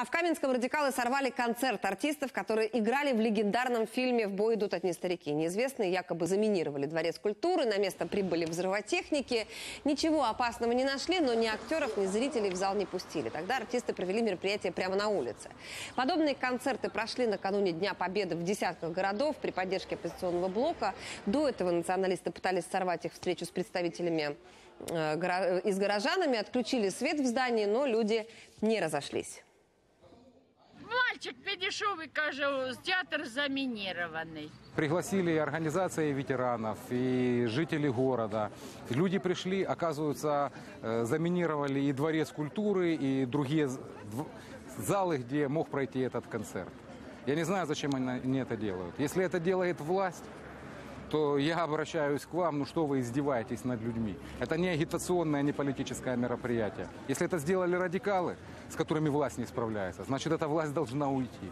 А в Каменском радикалы сорвали концерт артистов, которые играли в легендарном фильме «В бой идут одни старики». Неизвестные якобы заминировали дворец культуры, на место прибыли взрывотехники. Ничего опасного не нашли, но ни актеров, ни зрителей в зал не пустили. Тогда артисты провели мероприятие прямо на улице. Подобные концерты прошли накануне Дня Победы в десятках городов при поддержке оппозиционного блока. До этого националисты пытались сорвать их встречу с представителями э, гора- и с горожанами, отключили свет в здании, но люди не разошлись Мальчик підійшов і каже, театр замінірований. Пригласили и организации ветеранов, и жители города. Люди пришли, оказывается, э, заминировали и дворец культуры, и другие з- дв- залы, где мог пройти этот концерт. Я не знаю, зачем они они это делают. Если это делает власть, то я обращаюсь к вам, ну что вы издеваетесь над людьми? Это не агитационное, не политическое мероприятие. Если это сделали радикалы, с которыми власть не справляется, значит, эта власть должна уйти.